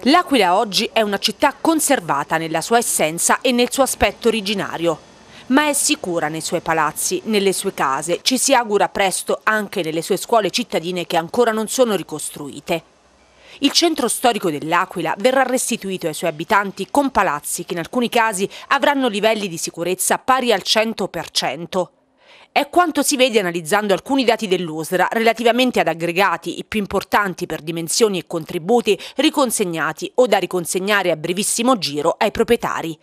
L'Aquila oggi è una città conservata nella sua essenza e nel suo aspetto originario, ma è sicura nei suoi palazzi, nelle sue case, ci si augura presto anche nelle sue scuole cittadine che ancora non sono ricostruite. Il centro storico dell'Aquila verrà restituito ai suoi abitanti con palazzi che in alcuni casi avranno livelli di sicurezza pari al 100%. È quanto si vede analizzando alcuni dati dell'USRA relativamente ad aggregati, i più importanti per dimensioni e contributi, riconsegnati o da riconsegnare a brevissimo giro ai proprietari.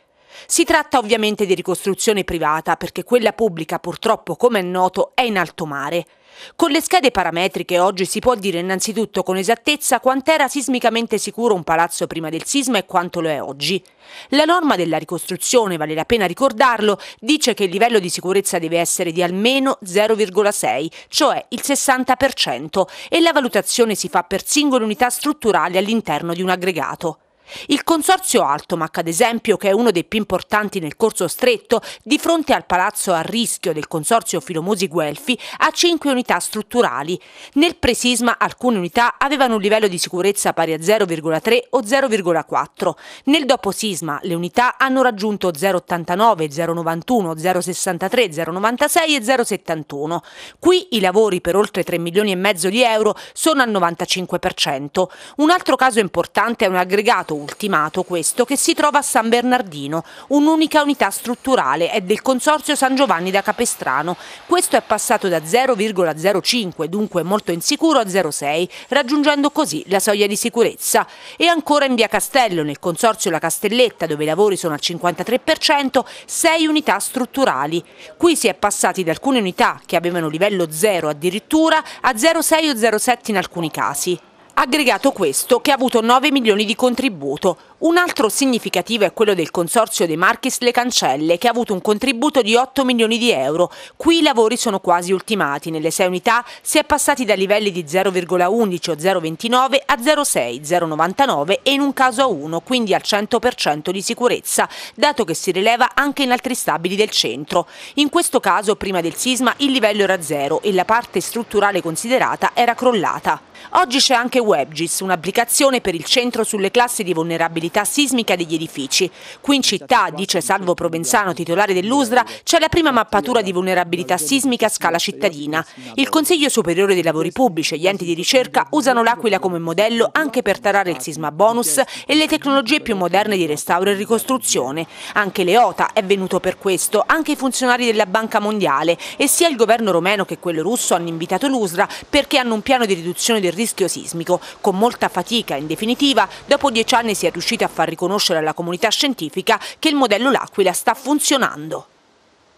Si tratta ovviamente di ricostruzione privata perché quella pubblica purtroppo, come è noto, è in alto mare. Con le schede parametriche oggi si può dire innanzitutto con esattezza quant'era sismicamente sicuro un palazzo prima del sisma e quanto lo è oggi. La norma della ricostruzione, vale la pena ricordarlo, dice che il livello di sicurezza deve essere di almeno 0,6, cioè il 60%, e la valutazione si fa per singole unità strutturali all'interno di un aggregato. Il consorzio Altomac, ad esempio, che è uno dei più importanti nel corso stretto, di fronte al palazzo a rischio del consorzio Filomosi Guelfi, ha 5 unità strutturali. Nel presisma alcune unità avevano un livello di sicurezza pari a 0,3 o 0,4. Nel doposisma le unità hanno raggiunto 0,89, 0,91, 0,63, 0,96 e 0,71. Qui i lavori per oltre 3 milioni e mezzo di euro sono al 95%. Un altro caso importante è un aggregato stato ultimato questo che si trova a San Bernardino, un'unica unità strutturale, è del Consorzio San Giovanni da Capestrano. Questo è passato da 0,05, dunque molto insicuro, a 0,6, raggiungendo così la soglia di sicurezza. E ancora in via Castello, nel Consorzio La Castelletta, dove i lavori sono al 53%, 6 unità strutturali. Qui si è passati da alcune unità che avevano livello 0 addirittura a 0,6 o 0,7 in alcuni casi. Aggregato questo che ha avuto 9 milioni di contributo, un altro significativo è quello del consorzio De Marchis Le Cancelle, che ha avuto un contributo di 8 milioni di euro. Qui i lavori sono quasi ultimati. Nelle sei unità si è passati da livelli di 0,11 o 0,29 a 0,6, 0,99 e in un caso a 1, quindi al 100% di sicurezza, dato che si rileva anche in altri stabili del centro. In questo caso, prima del sisma, il livello era 0 e la parte strutturale considerata era crollata. Oggi c'è anche WebGIS, un'applicazione per il centro sulle classi di vulnerabilità sismica degli edifici. Qui in città, dice Salvo Provenzano, titolare dell'USRA, c'è la prima mappatura di vulnerabilità sismica a scala cittadina. Il Consiglio Superiore dei Lavori Pubblici e gli enti di ricerca usano l'Aquila come modello anche per tarare il sisma bonus e le tecnologie più moderne di restauro e ricostruzione. Anche l'EOTA è venuto per questo, anche i funzionari della Banca Mondiale e sia il governo romeno che quello russo hanno invitato l'USRA perché hanno un piano di riduzione del rischio sismico. Con molta fatica, in definitiva, dopo dieci anni si è riusciti a far riconoscere alla comunità scientifica che il modello L'Aquila sta funzionando.